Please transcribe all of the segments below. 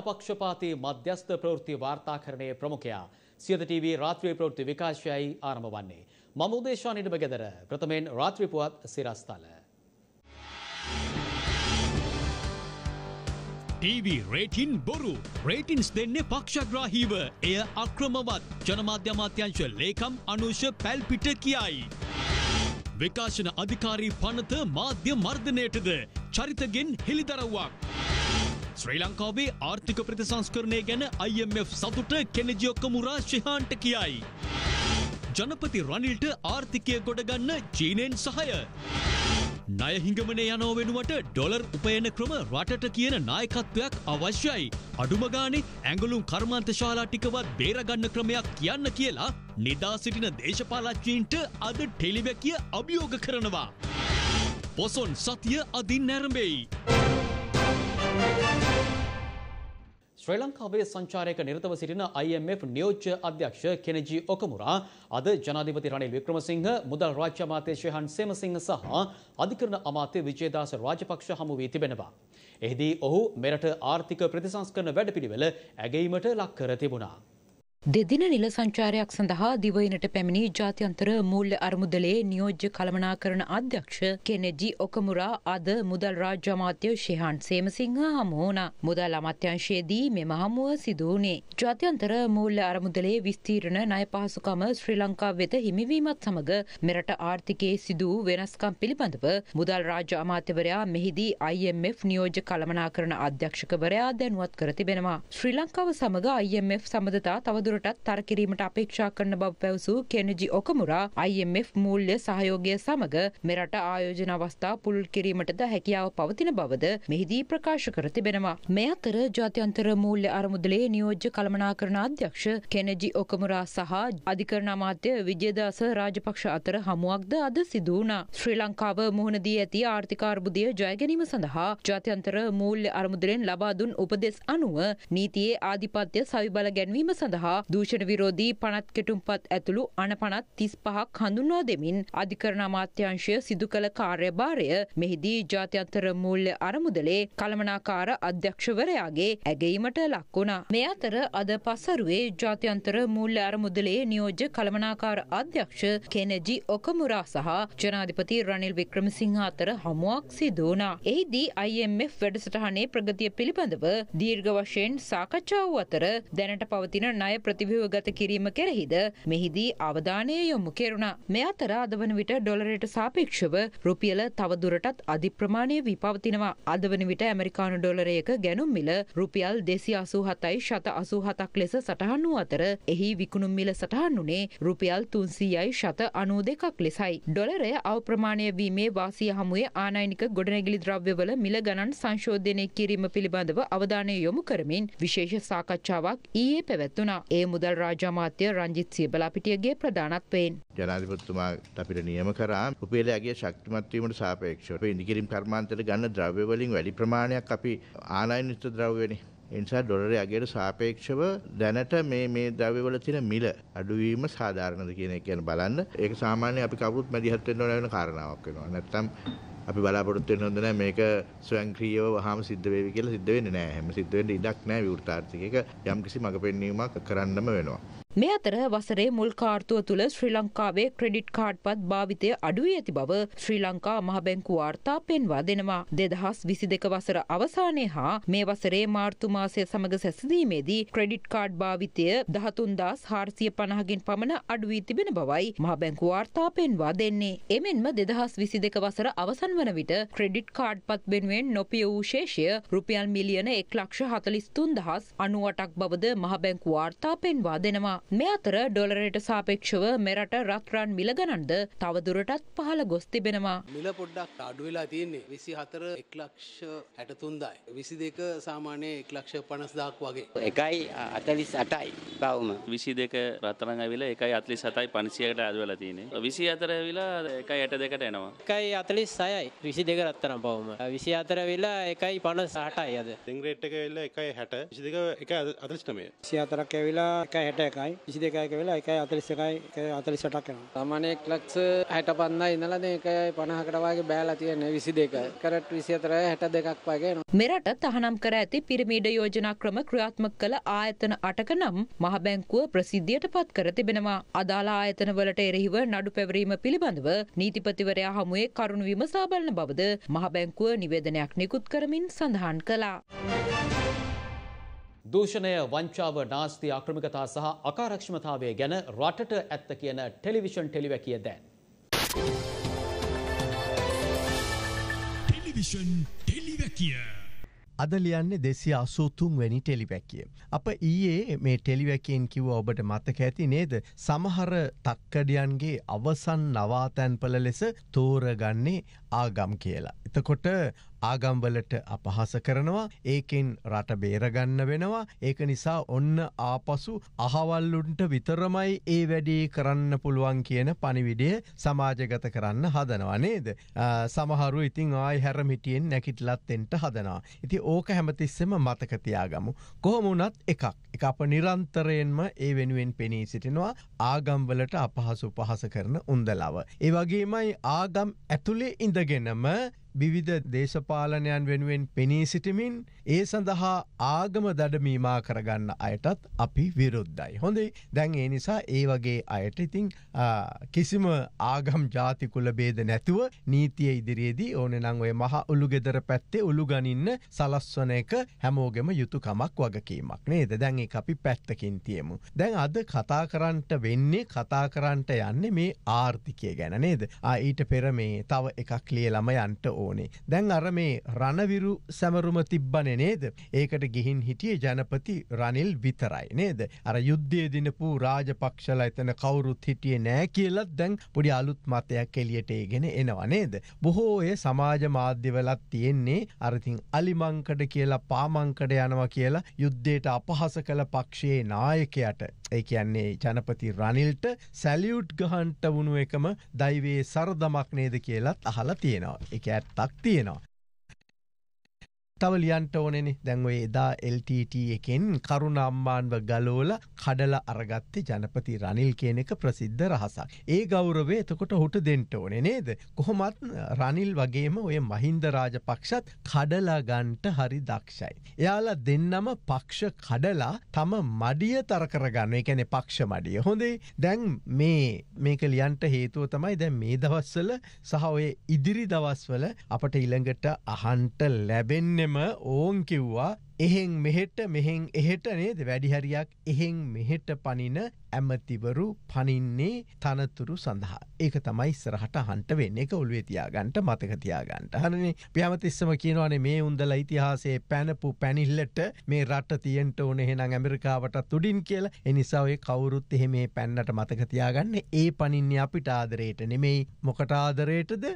අපක්ෂපාතී මධ්‍යස්ථ ප්‍රවෘත්ති වාර්තාකරණයේ ප්‍රමුඛයා සියද TV රාත්‍රී ප්‍රවෘත්ති විකාශයයි ආරම්භ වන්නේ. මම උදේශා නිඩම ගෙදර ප්‍රථමයෙන් රාත්‍රී පුවත් සිරස්තල. TV රේටින් බොරු රේටින්ස් දෙන්නේ පක්ෂග්‍රාහීව එය අක්‍රමවත් ජනමාධ්‍ය අමාත්‍යංශ ලේකම් අනුෂ පැල්පිට කියයි. විකාශන අධිකාරී පනත මාධ්‍ය මර්ධනයටද චරිතගෙන් හෙළිදරව්වක්. ශ්‍රී ලංකාවේ ආර්ථික ප්‍රතිසංස්කරණය ගැන IMF සතුට කෙනජියොක්කමුරා ශිහාන්ට කියයි. ජනපති රනිල්ට ආර්ථිකය ගොඩගන්න චීනෙන් සහය. ණය හිඟමනේ යනෝ වෙනුවට ඩොලර් උපයන ක්‍රම රටට කියන නායකත්වයක් අවශ්‍යයි. අඩුම ගානේ ඇඟලුම් කර්මාන්ත ශාලා ටිකවත් බේරගන්න ක්‍රමයක් කියන්න කියලා නිදා සිටින දේශපාලච්චීන්ට අද ටෙලිවැකිය අභියෝග කරනවා. පොසොන් සතිය අදින් නැරඹෙයි. ශ්‍රී ලංකාවේ සංචාරයක නිරතව සිටින IMF නියෝජ්‍ය අධ්‍යක්ෂ කෙනජි ඔකමුරා අද ජනාධිපති රනිල් වික්‍රමසිංහ මුදල් රාජ්‍ය අමාත්‍ය ශ්‍රහන් සේමසිංහ සහ අධිකරණ අමාත්‍ය විජේදාස රාජපක්ෂ හමු වී තිබෙනවා. එහිදී ඔහු මෙරට ආර්ථික ප්‍රතිසංස්කරණ වැඩපිළිවෙල ඇගීමට ලක් කර තිබුණා. දෙදින නිල සංචාරයක් සඳහා දිවයිනට පැමිණි ජාත්‍යන්තර මූල්‍ය අරමුදලේ නියෝජ්‍ය කළමනාකරන අධ්‍යක්ෂ කෙනෙජි ඔකමුරා අද මුදල් රාජ්‍ය අමාත්‍ය ශිහාන් සේමසිංහ හමු වුණා. මුදල් අමාත්‍යංශයේදී මෙම හමුව සිදු වුණේ. ජාත්‍යන්තර මූල්‍ය අරමුදලේ විස්තීර්ණ ණය පහසුකම ශ්‍රී ලංකාව වෙත හිමිවීමත් සමග මෙරට ආර්ථිකයේ සිදු වූ වෙනස්කම් පිළිබඳව මුදල් රාජ්‍ය අමාත්‍යවරයා මෙහිදී IMF නියෝජ්‍ය කළමනාකරන අධ්‍යක්ෂකවරයා දැනුවත් කර තිබෙනවා. ශ්‍රී ලංකාව සමග IMF සම්බන්ධතා තවදුරටත් තර කිරීමට අපේක්ෂා කරන බව පැවසූ කෙනජි ඔකමුරා IMF මූල්‍ය සහයෝගය සමග මෙරට ආයෝජන අවස්ථා පුළුල් කිරීමටද හැකියාව පවතින බවද මෙහිදී ප්‍රකාශ කර තිබෙනවා. මේ අතර ජාත්‍යන්තර මූල්‍ය අරමුදලේ නියෝජ්‍ය කළමනාකරන අධ්‍යක්ෂ කෙනජි ඔකමුරා සහ අධිකරණ අමාත්‍ය විජේදාස රාජපක්ෂ අතර හමුවක්ද අද සිදු වුණා. ශ්‍රී ලංකාව මුහුණ දී ඇති ආර්ථික අර්බුදය ජය ගැනීම සඳහා ජාත්‍යන්තර මූල්‍ය අරමුදලෙන් ලබා දුන් උපදෙස් අනුව නීතියේ ආධිපත්‍ය සවිබල ගැන්වීම සඳහා දූෂණ විරෝධී පනත් කෙටුම්පත් ඇතුළු අන පනත් තිස් පහක් හඳුන්වා දෙමින් අධිකරණ අමාත්‍යංශය සිදු කළ කාර්යභාරය මෙහිදී ජාත්‍යන්තර මූල්‍ය අරමුදලේ කළමනාකාර අධ්‍යක්ෂවරයාගේ ඇගීමට ලක්වුණා. මේ අතර අද පසරුවේ ජාත්‍යන්තර මූල්‍ය අරමුදලේ නියෝජ්‍ය කළමනාකාර අධ්‍යක්ෂ කෙනජි ඔකමුරා සහ ජනාධිපති රනිල් වික්‍රමසිංහ අතර හමුවක් සිදු වුණා. එහිදී IMF වැඩසටහනේ ප්‍රගතිය පිළිබඳව දීර්ඝ වශයෙන් සාකච්ඡා වූ අතර දැනට පවතින ණය ප්‍රතිව්‍යුහගත කිරීම කෙරෙහිද මෙහිදී අවධානය යොමු කෙරුණා. මේ අතර අද වන විට ඩොලරයට සාපේක්ෂව රුපියල තවදුරටත් අධි ප්‍රමාණය වී පවතිනවා. අද වන විට ඇමරිකානු ඩොලරයක ගැනුම් මිල රුපියල් දෙසි අසූ හතයි ශත අසූ හතක් ලෙස සටහන් වූ අතර එහි විකුණුම් මිල සටහන් වුණේ රුපියල් තුන්සීයයි ශත අනූ දෙකක් ලෙසයි. ඩොලරය අවප්‍රමාණය වීමේ වාසිය හමුවේ ආනයිනික ගොඩනැගිලි ද්‍රව්‍යවල මිල ගණන් සංශෝධනය කිරීම පිළිබඳව අවධානය යොමු කරමින් විශේෂ සාකච්ඡාවක් ඊයේ පැවැත්වුණා. ඒ මුදල් රාජාමාත්‍ය රංජිත් සියබලාපිටියගේ ප්‍රධානත්වයෙන්. ජනාධිපතිතුමාට අපිට නියම කරා රුපියලගේ ශක්තිමත් වීමට සාපේක්ෂව ඉදිකිරීම් කර්මාන්තයට ගන්න ද්‍රව්‍ය වලින් වැඩි ප්‍රමාණයක් අපි ආනයනිත ද්‍රව්‍යනේ එනිසා ඩොලරය අගේට සාපේක්ෂව දැනට මේ මේ ද්‍රව්‍යවල තියෙන මිල අඩුවීම සාධාරණද කියන එක ගැන බලන්න. ඒක සාමාන්‍යයෙන් අපි කවුරුත් මැදිහත් වෙන්න ඕන වෙන කාරණාවක් වෙනවා. නැත්තම් අපි බලාපොරොත්තු වෙන්න හොඳ නැහැ මේක ස්වයංක්‍රීයව වහාම සිද්ධ වේවි කියලා සිද්ධ වෙන්නේ නැහැ. එහෙම සිද්ධ වෙන්න ඉඩක් නැහැ විවෘත ආර්ථිකයක යම්කිසි මඟ පෙන්වීමක් කරන්නම වෙනවා. මේ අතර වසරේ මුල් කාර්තුව තුළ ශ්‍රී ලංකාවේ ක්‍රඩිට් කාඩ්පත් භාවිතය අඩුවී ඇති බව ශ්‍රී ලංකා මහබැංකු වාර්තා පෙන්වා දෙනවා. දෙදහස් විසි දෙක වසර අවසානය හා මේ වසරේ මාර්තුමාසය සමඟ සැසදීමේදී ක්‍රඩිට් කාඩ් භාවිතය දහතුන්දස් හාර්සිය පණහගින් පමණ අඩුවී තිබෙන බවයි මහබැංකු වාර්තා පෙන්වා දෙන්නේ. එමෙන්ම දෙදහස් විසි දෙක වසර අවසන් වන විට ක්‍රෙඩිට් කාඩ් පත් වෙනුවෙන් නොපිය වූ ශේෂය රුපියල් මිලියන එක් ලක්ෂ හතලිස්තුන් දහස් අනුවටක් බවද මහබැංකු වාර්තා පෙන්වා දෙනවා. මේ අතර ඩොලරයට සාපේක්ෂව මෙරට රත්රන් මිලගණන්ද තවදුරටත් පහළ ගොස් තිබෙනවා. මිල පොඩ්ඩක් අඩු වෙලා තියෙන්නේ විසි හතර එක් ලක්ෂ හැටතුන්දායි. විසි දෙක සාමානය එක් ලක්ෂ පනස්දාක් වගේ. එකයි අතලිස් අටයි බවම. විසි දෙක රත්තරන් ඇවිල එකයි අත්ලි සතයි පන්සියකට අදවල තියනෙ විසි අතර ඇවිලා එකයි ඇයට දෙකට එනවා එකයි අතලිස් සයයි විසි දෙක රත්තරම් පවම. විසි අතර වෙලා එකයි පනස් සහටයි අද. දෙංග්‍රේට් එක වෙල්ල එකයි හැට. විසි දෙක එක අතලිස්ටමය විසි අතරක් ඇවිලා එක හැට එකයි. විසි දෙකයි වෙලා එකයි අතලිස් එකයි අතලිසටක් කරන සාමානයෙක් ලක්ෂ හැට පන්දා ඉඳලද එකයි පණහකටවාගේ බෑලා තියෙන විසි දෙක කරට විසි අතර හැට දෙකක් වගේ මෙරට තහනම් කර ඇති පිරිමීඩ යෝජනා ක්‍රම ක්‍රියාත්මක කළ ආයතන අටක නම් මහබැංකුව ප්‍රසිද්ධියට පත් කර තිබෙනවා. අදාලා ආයතන වලට එරෙහිව නඩු පැවරීම පිළිබඳව නීතිපතිවරයා හමුවේ කරුණු විමසා බලන බවද මහබැංකුව නිවේදනයක් නිකුත් කරමින් සඳහන් කළා. දූෂණය වංචාව නාස්ති ආක්‍රමිකතා සහ අකාරක්ෂමතාවය ගැන රටට ඇත්ත කියන ටෙලිවිෂන් ටෙලිවැකිය දැන්. ටෙලිවිෂන් ටෙලිවැකිය. අද ලියන්නේ දෙසි අසූතුන් වැනි ටෙලිවැකිය. අප ඊයේ මේ ටෙලිවැකෙන් කිව්ව ඔබට මතක ඇති නේද සමහර තක්කඩියන්ගේ අවසන් නවාතැන්පල ලෙස තෝරගන්නේ ආගම් කියලා. එතකොට ආගම්වලට අපහස කරනවා ඒකෙන් රට බේරගන්න වෙනවා ඒක නිසා ඔන්න ආපසු අහවල්ලුන්ට විතරමයි ඒ වැඩේ කරන්න පුළුවන් කියන පනිවිඩිය සමාජගත කරන්න හදනවා නේද. සමහරු ඉතින් ආයි හැරමිටියෙන් නැකිටලත් එන්ට හදනවා. ඉති ඕක හැමතිස්සෙම මතකතියාගමු. කොහොමුණත් එකක් එක අප නිරන්තරයෙන්ම ඒ වෙනුවෙන් පෙනී සිටිනවා ආගම්වලට අපහසු පහස කරන උන්දලාව. ඒ වගේමයි ආගම් ඇතුළේ ඉඳගෙනම විවිධ දේශපාලනයන් වෙනුවෙන් පෙනී සිටිමින් ඒ සඳහා ආගම දඩමීමා කරගන්න අයටත් අපි විරුද්ධයි. හොඳේ දැන් ඒ නිසා ඒ වගේ අයට ඉතිං කිසිම ආගම් ජාතිකුල බේද නැතුව නීතිය ඉදිරියේදී ඕන නං ඔය මහ උළු ගෙදර පැත්තේ උළු ගනින්න සලස්වන එක හැමෝගෙම යුතුකමක් වගකීමක් නේද දැන් ඒ අපි පැත්තකින් තියමු. දැන් අද කතා කරන්ට වෙන්නේ කතා කරන්ට යන්නේ මේ ආර්ථිකය ගැන නේද. ඊට පෙර මේ තව එකක් ලියලම යන්ට ඕනේ. දැන් අර මේ රණවිරු සැමරුම තිබ්බන නේද. ඒකට ගිහින් හිටිය ජනපති රනිල් විතරයි නේද. අර යුද්ධය දිනපු රාජපක්ෂල එතන කවුරුත් හිටිය නෑ කියලත් දැන් පොඩි අලුත් මතයක් එලියට ඒගෙන එනවා නේද. බොහෝ ඒ සමාජ මාධ්‍යවලත් තියෙන්නේ අරතින් අලිමංකඩ කියලා පාමංකඩ යනවා කියලා යුද්ධයට අපහස කළ පක්ෂයේ නායකයට ඒ කියන්නේ ජනපති රනිල්ට සැලියුට් ගහන්ට වුණු එකම දයිවේ සරදමක් නේද කියලත් අහලා තියෙනවා එක ඇත්තක් තියෙනවා. තව ලියන්ට ඕනෙනෙ දැන්ව එදා LTT එකෙන් කරුණ අම්මාන්ව ගලෝල කඩල අරගත්තේ ජනපති රනිල් කියන එක ප්‍රසිද්ධ රහසක්. ඒ ගෞරවේ එතකොට හුට දෙන්ට ඕනෙ නේද. කොහොමත් රනිල් වගේම ඔය මහින්ද රාජපක්ෂත් කඩලාගන්ට හරි දක්ෂයි. එයාලා දෙන්නම පක්ෂ කඩලා තම මඩිය තරකරගන්න එකැනෙ පක්ෂ මඩිය. හොඳේ දැන් මේ මේක ලියන්ට හේතුව තමයි දැන් මේ දවස්වල සහ ඔය ඉදිරි දවස්වල අපට ඉළඟට අහන්ට ලැබෙන්නෙම එම ඕන් කිව්වා එහෙන් මෙහෙට මෙහෙන් එහෙට නේද වැඩිහරියක් එහෙන් මෙහෙට පනින ඇමතිවරු පනින්නේ තනතුරු සඳහා. ඒක තමයි ඉස්සරහට හන්ට වෙන්න එක ඔළුවේ තියාගන්ට මතක තියාගන්ට. හරනේ පියමතිස්සම කියනවානේ මේ උන්දල ඉතිහාසයේ පැනපු පැනිල්ලට මේ රට තියෙන්ට ඕන එහෙනම් ඇමරිකාවට තුඩින් කියලා. ඒ නිසා ඔය කවුරුත් එහෙම මේ පැන්නට මතක තියාගන්න ඒ පනින්නේ අපිට ආදරේට නෙමෙයි මොකට ආදරේටද?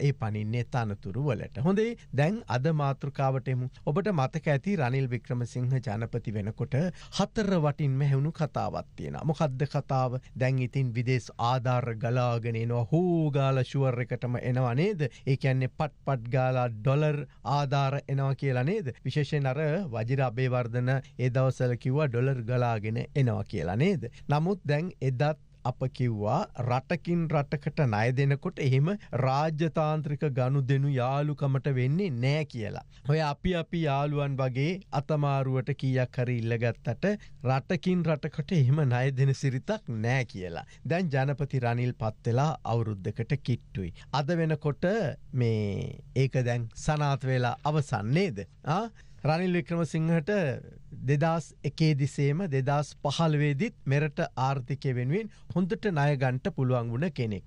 ඒ පනින්නේ තනතුරු වලට. හොඳේ දැන් අද මාතෘකාවට එමු. ඔබට මතක ඇති රනිල් වික්‍රමසිංහ ජනපති වෙනකොට හතර වටින්ම හැවුණු කතාවත් තියෙන. මොකක්ද කතාව දැන් ඉතින් විදෙස් ආධාර ගලාගෙනනවා හූගාල ශුවර් එකටම එනවා නේද. ඒකන්නේ පට් පට් ගාලා ඩොලර් ආධාර එනවා කියලා නේද. විශේෂෙන් අර වජිර අබේවර්ධන ඒ දවසල කිව්වා ඩොලර් ගලාගෙන එනවා කියලා නේද. නමුත් දැන් එදත් අප කිව්වා රටකින් රටකට ණය දෙනකොට එහෙම රාජ්‍යතාන්ත්‍රික ගණු දෙනු යාළුකමට වෙන්නේ නෑ කියලා. ඔය අපි අපි යාළුවන් වගේ අතමාරුවට කීයක් හරි ඉල්ලගත්තට රටකින් රටකට එහෙම ණය දෙන සිරිතක් නෑ කියලා. දැන් ජනපති රනිල් පත්වෙලා අවුරුද්ධකට කිට්ටුයි. අද වෙනකොට මේ ඒක දැන් සනාත් වෙලා අවසන්නේද. රනිල් වික්‍රමසිංහට දෙදස් එකේදිසේම දෙදස් පහල්වේදිත් මෙරට ආර්ථිකය වෙනුවෙන් හොඳට ණයගන්ට පුළුවන් වුණ කෙනෙක්.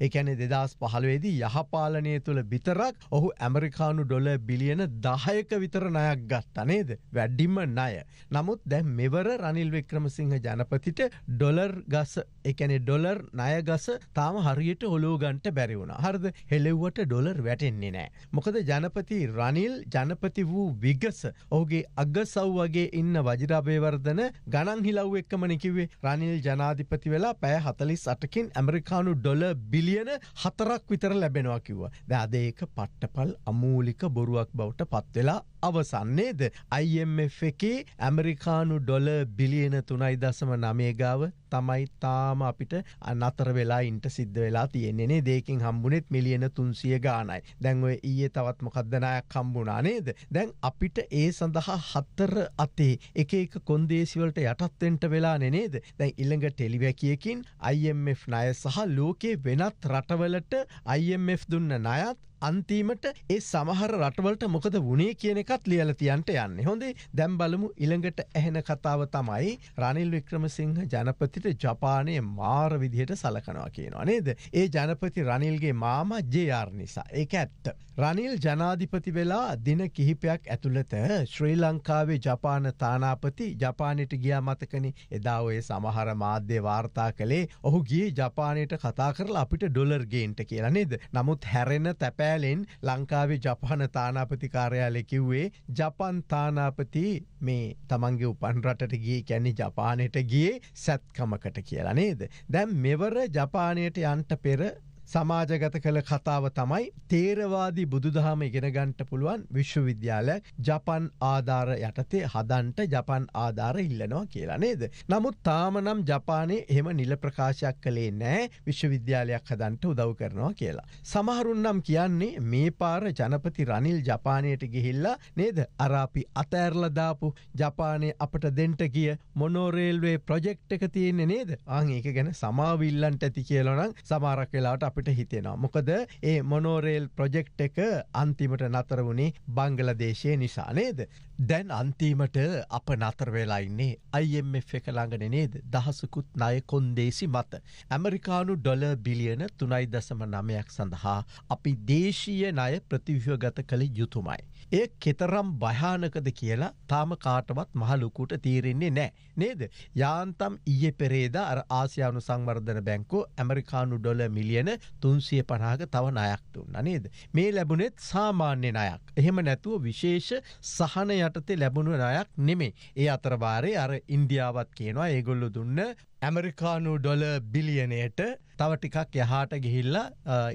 එකැනෙ දෙදස් පහළවේදී යහපාලනය තුළ විතරක් ඔහු ඇමරිකානු ඩොල බිලියන දහයක විතර නයක් ගත්තනේද වැඩ්ඩිම ණය. නමුත් දැන් මෙවර රනිල් වික්‍රමසිංහ ජනපතිට ඩොලර් ගස එකනෙ ඩොලර් ණයගස තාම හරියට හොලෝගන්ට බැරි වුණ හරද හෙලෙව්වට ඩොලර් වැටෙන්නේ නෑ. මොකද ජනපති රනිල් ජනපති වූ විගස ඔහුගේ අගසව් වගේ ඉන්න වජිරාභයවර්ධන ගණන් හිලව් එක්කමනිකිවේ රනිල් ජනාධිපති වෙලා පෑ හතලිස් අටකින් ඇමරිකානු ඩොල බිලියන හතරක් විතර ලැබෙනවා කිව්ව. ද අද ඒක පට්ටපල් අමූලික බොරුවක් බවට පත්වෙලා අවසන්නේද. IMF එකේ ඇමරිකානු ඩොල බිලියන තුනයි දසම නමේගාව තමයි තාම අපිට අනතර වෙලා ඉන්ට සිද්ධ වෙලා තියෙන්නේ දේකින් හම්බුනෙත් මිලියන තුන්සිය ගානයි. දැන්ව ඊයේ තවත් මොකක්දනයක් හම්බුනා නේද. දැන් අපිට ඒ සඳහා හත්තර අතේ එක එක කොන්දේසිවලට යටත්වෙන්ට වෙලා නෙනේද. දැන් ඉල්ළඟ ටෙලිවැකියකින් IMF ණය සහ ලෝකේ වෙනත් රටවලට IMF දුන්න නයත් අන්තිමට ඒ සමහර රටවලට මොකද වනේ කියන එකත් ලියල තියන්ට යන්න හොඳේ දැම් බලමු ඉළඟට ඇහෙන කතාව තමයි රනිල් වික්‍රමසිංහ ජනපතිට ජපානය මාර විදිහට සලකනවා කියනවා නේද. ඒ ජනපති රනිල්ගේ මාම ජයාර් නිසා ඒක ඇත්ත. රනිල් ජනාධිපති වෙලා දින කිහිපයක් ඇතුළත ශ්‍රී ලංකාවේ ජපාන තානාපති ජපානයට ගියා මතකන එදා ඔය සමහර මාධ්‍ය වාර්තා කළේ ඔහු ගිය ජපානයට කතා කරලා අපිට ඩොලර්ගේන්ට කියලා නේද. නමුත් හැරෙන තැපෑ පෑලෙන් ලංකාවේ ජපහන තානාපති කාරයාල කිව්වේ ජපන් තානාපති මේ තමන්ගේ උපන් රටට ගිය කැන්නේ ජපානයට ගියේ සැත්කමකට කියලා නේද. දැම් මෙවර ජපානයට යන්ට පෙර සමාජගත කළ කතාව තමයි තේරවාදී බුදුදහම ඉගෙනගන්ට පුළුවන් විශ්වවිද්‍යාලයක් ජපන් ආධාර යටතේ හදන්ට ජපන් ආධාර ඉල්ලනවා කියලා නේද. නමුත් තාමනම් ජපානය එහෙම නිල ප්‍රකාශයක් කළේ නෑ විශ්වවිද්‍යාලයක් හදන්ට උදව් කරනවා කියලා. සමහරුන්නම් කියන්නේ මේ පාර ජනපති රනිල් ජපානයට ගිහිල්ලා නේද අරාපි අතෑර්ලදාපු ජපානය අපට දෙන්ට ගිය මොනෝරේල්වේ ප්‍රජෙක්් එක තියෙන්නේ නේද අං ඒක ගැන සමාවිල්ලන්ට ඇති කියලනම් සමාරක් වෙලාට අපිට හිතෙනවා. මොකද ඒ මොනෝරේල් ප්‍රොජෙක්් එක අන්තිමට නතර වුණේ බංගලදේශය නිසා නේද. දැන් අන්තිමට අප නතර වෙලා ඉන්නේ IMF එක ළඟන නේද දහසකුත් ණය කොන්දේසි මත. ඇමරිකානු ඩොල බිලියන තුනයි දසම නමයක් සඳහා අපි දේශීය ණය ප්‍රතිව්‍යගත කළ යුතුමයි. ඒ කෙතරම් භයානකද කියලා තාම කාටවත් මහලුකුට තීරෙන්නේ නෑ. නේද. යාන්තම් ඊය පෙරේද අර ආසියානු සංවර්ධන බැංකෝ ඇමරිකානු ඩොල මිලියන තුන්සිය පනාග තව නයක් දුන්න නේද. මේ ලැබුණෙත් සාමාන්‍ය නයක්. එහෙම නැතුව විශේෂ සහන යටතේ ලැබුණු නයක් නෙමේ. ඒ අතරවාරේ අර ඉන්දියාවත් කියනවා ඒගොල්ලු දුන්න ඇමරිකානු ඩොල බිලියනයට තව ටිකක් යහාට ගිහිල්ලා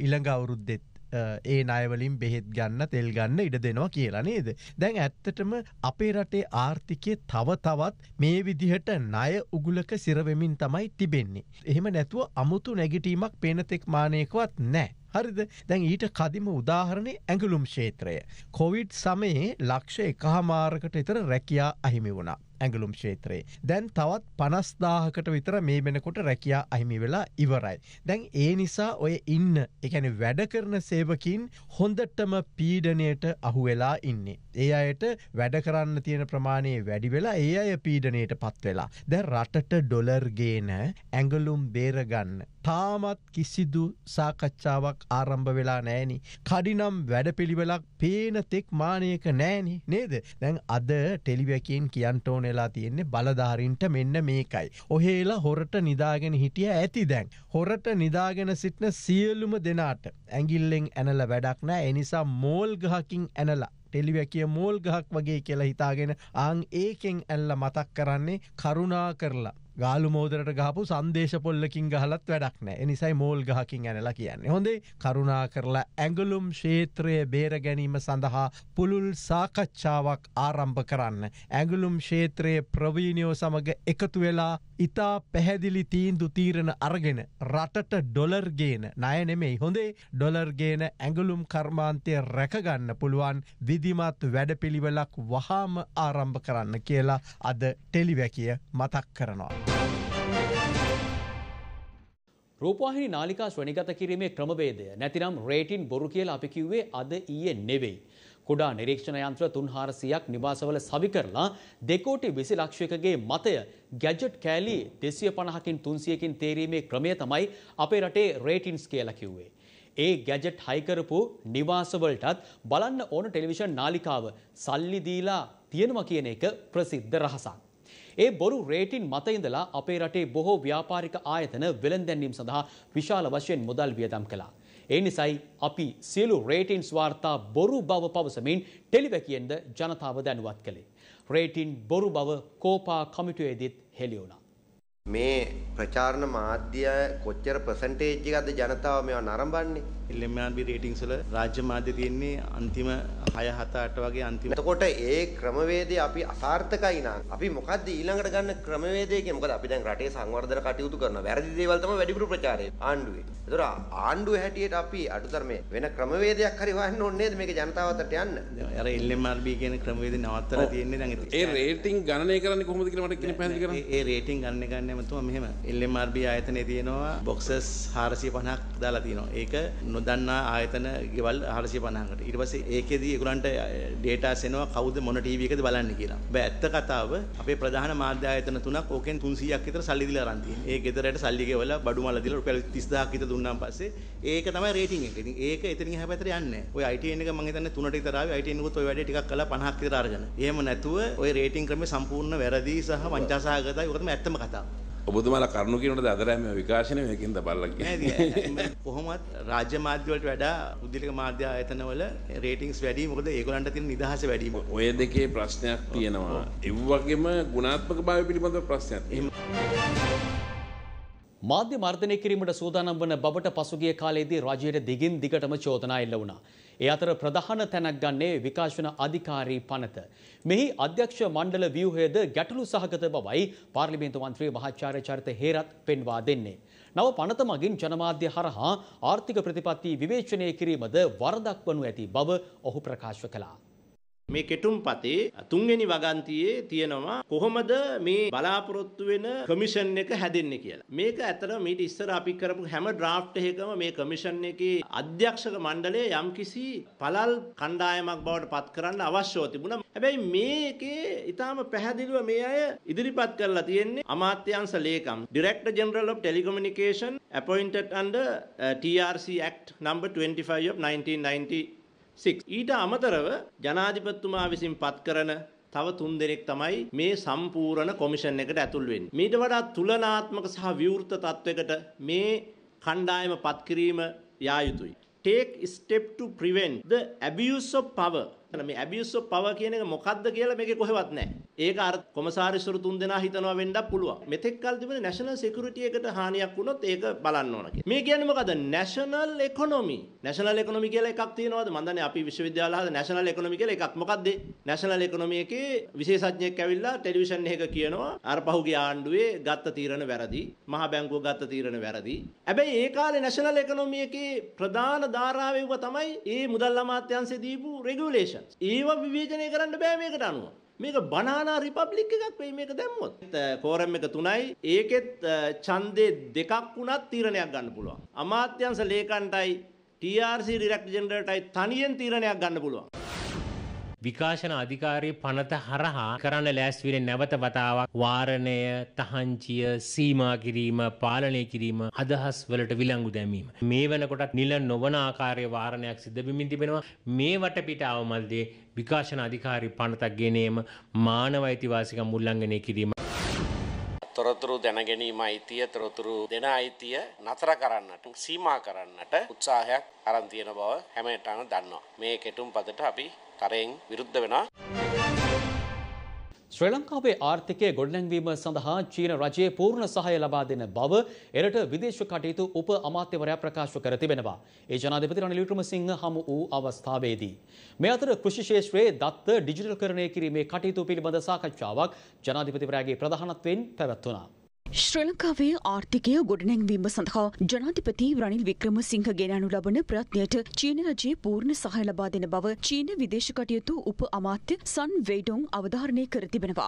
ඉළඟ අවුරුද්දෙත් ඒ අයවලින් බෙහෙත් ගන්න තෙල් ගන්න ඉඩ දෙනවා කියලා නේද. දැන් ඇත්තටම අපේ රටේ ආර්ථිකය තව තවත් මේ විදිහට ණය උගුලක සිරවෙමින් තමයි තිබෙන්නේ. එහෙම නැතුව අමුතු නැගිටීමක් පේනතෙක් මානයකවත් නෑ. හරිද දැන් ඊට කදිම උදාහරණය ඇඟලුම් ක්ෂේත්‍රය. කොවිඩ් සමයේ ලක්ෂ එකහමාරකට එතර රැකයා අහිමි වුණා. ඇඟලුම් ක්ෂේත්‍රයේ. දැන් තවත් පනස්දාහකට විතර මේ වෙනකොට රැකයා අහිමි වෙලා ඉවරයි. දැන් ඒ නිසා ඔය ඉන්න එකැන වැඩ කරන සේවකින් හොඳටම පීඩනයට අහු වෙලා ඉන්නේ. ඒ අයට වැඩ කරන්න තියෙන ප්‍රමාණයේ වැඩි වෙලා ඒ අය පීඩනයට පත් වෙලා. දැ රටට ඩොලර්ගේන ඇඟලුම් බේරගන්න. තාමත් කිසිදු සාකච්ඡාවක් ආරම්භ වෙලා නෑනි. කඩිනම් වැඩපිළිවෙලක් පේන තෙක් මානයක නෑනි නේද. දැන් අද ටෙලිවැකින් කියන්ටෝන වෙලා තියෙන්නේ බලධාරින්ට මෙන්න මේකයි. ඔහේලා හොරට නිදාගෙන හිටිය ඇති දැන්. හොරට නිදාගෙන සිටින සියලුම දෙනාට ඇගිල්ලෙන් ඇනල වැඩක් නෑ එනිසා මෝල් ගහකින් ඇනලා. ටෙලිවැකිය මෝල් ගහක් වගේ කියලා හිතාගෙන අං ඒකෙන් ඇල්ල මතක් කරන්නේ කරුණා කරලා. ගාලු මෝදරට ගහපු සන්දේශ පොල්ලකින් ගහලත් වැඩක් නෑ එනිසයි මෝල් ගහකින් ඇනලා කියන්නේ හොඳේ කරුණා කරලා ඇඟලුම් ක්ෂේත්‍රය බේර ගැනීම සඳහා පුළුල් සාකච්ඡාවක් ආරම්භ කරන්න. ඇඟලුම් ක්ෂේත්‍රයේ ප්‍රවීණයෝ සමඟ එකතු වෙලා ඉතා පැහැදිලි තීන්දු තීරණ අරගෙන රටට ඩොලර්ගේන නය නෙමෙයි හොඳේ ඩොලර්ගේන ඇඟලුම් කර්මාන්තය රැකගන්න පුළුවන් විදිමත් වැඩපිළිවෙලක් වහාම ආරම්භ කරන්න කියලා අද ටෙලිවැකිය මතක් කරනවා. රූපවාහිනි නාලිකා ශ්‍රණිගත කිරීමේ ක්‍රමවේදය නැතිනම් රේටින් බොරු කියලා අපි කිව්වේ අද ඊයේ නෙවෙයි. කුඩා නිරීක්ෂණ යන්ත්‍ර 300ක් නිවාසවල සවි කරලා දෙකෝටි 20 ලක්ෂයකගේ මතය ගැජට් කෑලි 250කින් 300කින් තේරීමේ ක්‍රමය තමයි අපේ රටේ රේටින්ස් කියලා කිව්වේ. ඒ ගැජට් හයිකරපු නිවාසවලටත් බලන්න ඕන ටෙලිවිෂන් නාලිකාව සල්ලි දීලා තියෙනවා කියන එක ප්‍රසිද්ධ රහසක්. ඒ බොරු රේටින් මත ඉඳලා අපේ රටේ බොහෝ ව්‍යාපාරික ආයතන වෙළඳැන්වීම සඳහා විශාල වශයෙන් මුදල් වියදම් කළා. ඒ නිසයි අපි සියලු රේටින්ස් වාර්තා බොරු බව පවසමින් ටෙලිවැකියෙන්ද ජනතාව දැනුවත් කළේ. රේටින් බොරු බව කෝපා කමිටුවේදීත් හෙළි වුණා. මේ ප්‍රචාරණ මාධ්‍ය කොච්චර ප්‍රසන්ටේජ් එකක්ද ජනතාව මේවා නරඹන්නේ LMRB රේටින්ග්ස් වල රාජ්‍ය මාධ්‍ය තියෙන්නේ අන්තිම 6 7 8 වගේ අන්තිම එතකොට ඒ ක්‍රමවේදය අපි අසාර්ථකයි නම් අපි මොකද්ද ඊළඟට ගන්න ක්‍රමවේදය කියන්නේ? මොකද අපි දැන් රටේ සංවර්ධන කටයුතු කරනවා. වැරදි දේවල් තමයි වැඩිපුර ප්‍රචාරය. ආණ්ඩුවේ. ඒතර ආණ්ඩුව හැටියට අපි අඩුතරමේ වෙන ක්‍රමවේදයක් හරි හොයන්න ඕනේ නේද මේක ජනතාව අතරට යන්න අර LMRB කියන ක්‍රමවේදය නවත්තලා තියෙන්නේ දැන් ඒ රේටින් ගණනය කරන්නේ කොහොමද කියලා මට කෙනෙක් පැහැදිලි කරන්න. ඒ රේටින් ගණනය ගන්න නැමතුම මෙහෙම. LMRB ආයතනයේ තියෙනවා බොක්සස් 450ක් දාලා තියෙනවා. ඒක නොදන්නා ආයතන ගෙවල් 450කට. ඊට පස්සේ ඒකෙදි ඒගොල්ලන්ට ඩේටාස් එනවා කවුද මොන ටීවී එකද බලන්න කියලා. හැබැයි ඇත්ත කතාව අපේ ප්‍රධාන මාධ්‍ය ආයතන තුනක් ඕකෙන් 300ක් විතර සල්ලි දීලා අරන් තියෙනවා. ඒ ගෙදරට සල්ලි ගෙවලා බඩු මල දීලා රුපියල් 30000ක් විතර දුන්නාන් පස්සේ ඒක තමයි රේටින් එක. ඉතින් ඒක එතනින් එහා පැත්තට යන්නේ නැහැ. ඔය ITN එක මම හිතන්නේ 3ට විතර ආවේ ITN එකත් ඔය වැඩේ ටිකක් කළා 50ක් විතර අරගෙන. එහෙම නැතුව ඔය රේටින් ක්‍රමය සම්පූර්ණ වැරදි සහ වංචාසහගතයි. ඔක තමයි ඇත්තම කතාව. ඔබතුමාලා කරුණු කියනට අදරෑම විකාශනය මේකින්ද බල්ලගේ කොහොමත් රාජ්‍ය මාධ්‍ය වලට වඩා පුද්ගලික මාධ්‍ය ආයතනවල රේටින්ග්ස් වැඩි මොකද ඒගොල්ලන්ට තියෙන නිදහස වැඩි ඔය දෙකේ ප්‍රශ්නයක් තියෙනවා. ඒ වගේම ගුණාත්මක භාවය පිළිබඳව ප්‍රශ්නයක් මාධ්‍ය මර්ධනය කිරීමට සූදානම් වන බවට පසුගිය කාලයේදී රජයට දිගින් දිගටම චෝදනා එල්ල වුණා. ඒ අතර ප්‍රධාන තැනක් ගන්නේ විකාශන අධිකාරී පනත. මෙහි අධ්‍යක්ෂ මණ්ඩල ව්‍යුහයද ගැටලු සහගත බවයි පාර්ලිමේන්තු මන්ත්‍රී මහාචාර්ය චරිත හේරත් පෙන්වා දෙන්නේ. නව පනත මගින් ජනමාධ්‍ය හරහා ආර්ථික ප්‍රතිපත්ති විවේචනය කිරීමද වරදක් වනු ඇති බව ඔහු ප්‍රකාශ කළා. මේ කෙටුම් පතේ තුන්වෙනි වගන්තියේ තියෙනවා කොහොමද මේ බලාපොරොත්තු වෙන කමිෂන් එක හැදෙන්නේ කියලා. මේක ඇත්තට මීට ඉස්සර අපි කරපු හැම ඩ්‍රාෆ්ට් එකකම මේ කමිෂන් එකේ අධ්‍යක්ෂක මණ්ඩලය යම්කිසි පළල් කණ්ඩායමක් බවට පත් කරන්න අවශ්‍යව තිබුණා. හැබැයි මේකේ ඊටාම පැහැදිලිව මේ අය ඉදිරිපත් කරලා තියෙන්නේ අමාත්‍යාංශ ලේකම් Director General of Telecommunication appointed under uh, TRC Act number 25 of 1990 ඊට අමතරව ජනාධිපතිතුමා විසින් පත් කරන තව තුන් දෙනෙක් තමයි මේ සම්පූර්ණ කොමිෂන් එකට ඇතුල් වෙන්නේ. මීට වඩා තුලනාත්මක සහ විවෘත තත්වයකට මේ කණ්ඩායම පත් කිරීම යා යුතුයි. Take step to prevent the abuse of power මේ abuse of power කියන එක මොකක්ද කියලා මේකේ කොහෙවත් නැහැ. ඒක අර කොමසාරිස්වරු තුන් දෙනා හිතනවා වෙන්නත් පුළුවන්. මෙතෙක් කල් තිබුණේ national security එකට හානියක් වුණොත් ඒක බලන්න ඕන කියලා. මේ කියන්නේ මොකද? national economy. national economy කියලා එකක් තියෙනවද? මම දන්නේ අපි විශ්වවිද්‍යාල හද national economy කියලා එකක්. මොකක්ද? national economy එකේ විශේෂඥයෙක් ඇවිල්ලා ටෙලිවිෂන් එකක කියනවා අර පහුගිය ආණ්ඩුවේ ගත්ත තීරණ වැරදි. මහා බැංකුව ගත්ත තීරණ වැරදි. හැබැයි ඒ කාලේ national economy එකේ ප්‍රධාන ධාරාවෙව තමයි ඒ මුදල් අමාත්‍යාංශය දීපු regulation. ඒව විවේචනය කරන්න බෑ මේකට අනුව. මේක බනානා රිපබ්ලික් එකක් වෙයි මේක දැම්මොත්. කෝරම් එක තුනයි ඒකෙත් ඡන්දේ දෙකක් වුණත් තීරණයක් ගන්න පුළුවන්. අමාත්‍යංශ ලේකම්ටයි TRC ඩිරෙක්ටර් ජෙනරල්ටයි තනියෙන් තීරණයක් ගන්න පුළුවන්. විකාශන අධිකාරී පනත හරහා කරන්න ලෑස්විරෙන් නැවත වතාවක් වාරණය තහංචිය සීමා කිරීම පාලනය කිරීම අදහස් වලට විලංගු දැමීම. මේ වනකොටත් නිල නොවන ආකාරය වාරණයක් සිද්ධ වෙමින් තිබෙනවා මේ වටපිටාව මල්දේ විකාශන අධිකාරී පනතක් ගෙනීම මානව අයිතිවාසිකම් උල්ලංඝනය කිරීම. තොරතුරු දැනගැනීම අයිතිය තොරතුරු දෙන අයිතිය නතර කරන්නට සීමා කරන්නට උත්සාහයක් අරන් තියෙන බව හැමටම දන්නවා. මේ කෙටුම් පදට අපි තරයෙන් විරුද්ධ වෙනවා. ශ්‍රී ලංකාවේ ආර්ථිකය ගොඩනැංවීම සඳහා චීන රජයේ පූර්ණ සහය ලබා දෙන බව එරට විදේශ කටයුතු උප අමාත්‍යවරයා ප්‍රකාශ කර තිබෙනවා. ඒ ජනාධිපති රනිල් වික්‍රමසිංහ හමු වූ අවස්ථාවේදී. මේ අතර කෘෂි ක්ෂේත්‍රයේ දත්ත ඩිජිටල්කරණය කිරීමේ කටයුතු පිළිබඳ සාකච්ඡාවක් ජනාධිපතිවරයාගේ ප්‍රධානත්වයෙන් පැවැත්වුණා. ශ්‍රී ලංකාවේ ආර්ථිකය ගොඩනැංවීම සඳහා ජනාධිපති රනිල් වික්‍රමසිංහ ගෙනනු ලබන ප්‍රයත්නයට චීන රජයේ පූර්ණ සහය ලබා දෙන බව චීන විදේශ කටයුතු උප අමාත්‍ය සන් වෙයිඩොන් අවධාරණය කර තිබෙනවා.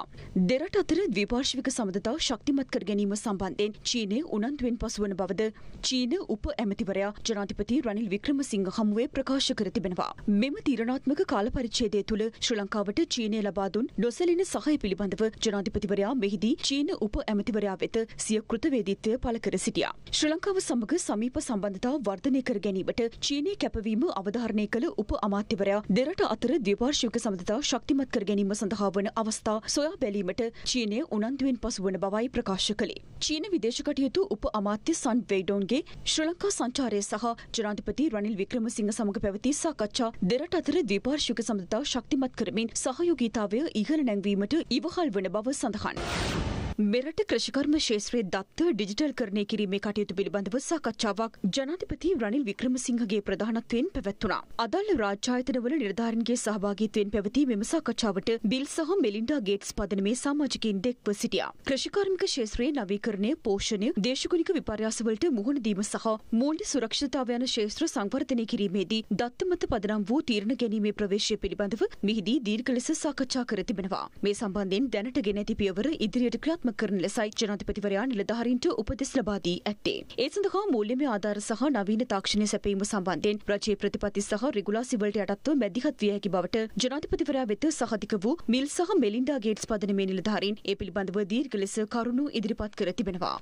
දෙරට අතර ද්විපාර්ශ්වික සබඳතා ශක්තිමත් කර ගැනීම සම්බන්ධයෙන් චීනය උනන්දුවෙන් පසුවන බවද චීන උප ඇමතිවරයා ජනාධිපති රනිල් වික්‍රමසිංහ හමුවේ ප්‍රකාශ කර තිබෙනවා. මෙම තීරණාත්මක කාල පරිච්ඡේදය තුළ ශ්‍රී ලංකාවට චීනය ලබා දුන් නොසැලෙන සහය පිළිබඳව ජනාධිපතිවරයා මෙහිදී චීන උප ඇමතිවරයා වෙත සිය කෘතවේදීත්වය පළ කර සිටියා. ශ්‍රී ලංකාව සමග සමීප සම්බන්ධතාව වර්ධනය කර ගැනීමට චීනයේ කැපවීම අවධාරණය කළ උප අමාත්‍යවරයා දෙරට අතර ද්විපාර්ශ්වික සබඳතා ශක්තිමත් කර ගැනීම සඳහා වන අවස්ථා සොයා බැලීමට චීනය උනන්දුවෙන් පසුවන බවයි ප්‍රකාශ කළේ. චීන විදේශ කටයුතු උප අමාත්‍ය සන් වෙයිඩෝන්ගේ ශ්‍රී ලංකා සංචාරය සහ ජනාධිපති රනිල් වික්‍රමසිංහ සමග පැවති සාකච්ඡා දෙරට අතර ද්විපාර්ශ්වික සබඳතා ශක්තිමත් කරමින් සහයෝගීතාවය ඉහළ නැංවීමට ඉවහල් වන බව සඳහන්. මෙරට කෘෂිකර්ම ශේත්‍රයේ දත්ත ඩිජිටල් කරණය කිරීමේ කටයුතු පිළිබඳව සාකච්ඡාවක් ජනාධිපති රනිල් වික්‍රමසිංහගේ ප්‍රධානත්වයෙන් පැවැත්වුණා. අදාළ රාජ්‍යායතනවල නිලධාරීන්ගේ සහභාගීත්වයෙන් පැවති මෙම සාකච්ඡාවට බිල් සහ මෙලින්ඩා ගේට්ස් පදනමේ සමාජිකින් දෙක්ව සිටියා. කෘෂිකාර්මික ශේත්‍රයේ නවීකරණය, පෝෂණය, දේශගුණික විපර්යාසවලට මුහුණ දීම සහ මූල්‍ය සුරක්ෂිතතාව යන ශේත්‍ර සංවර්ධනය කිරීමේදී දත්ත මත පදනම් වූ තීරණ ගැනීමේ ප්‍රවේශය පිළිබඳව මිහිදී දීර්ඝ ලෙස සාකච්ඡා කර තිබෙනවා. මේ සම්බන්ධයෙන් දැනට ගෙන ඇති පියවර ඉදිරියට ක්‍රියාත්මක ක්‍රියාත්මක කරන ලෙසයි ජනාධිපතිවරයා නිලධාරීන්ට උපදෙස් ලබා දී ඇත්තේ. ඒ සඳහා මූල්‍යමය ආධාර සහ නවීන තාක්ෂණය සැපයීම සම්බන්ධයෙන් රජයේ ප්‍රතිපත්ති සහ රෙගුලාසි වලට යටත්ව මැදිහත් විය හැකි බවට ජනාධිපතිවරයා වෙත සහතික වූ මිල් සහ මෙලින්ඩා ගේට්ස් පදනමේ නිලධාරීන් ඒ පිළිබඳව දීර්ඝ ලෙස කරුණු ඉදිරිපත් කර තිබෙනවා.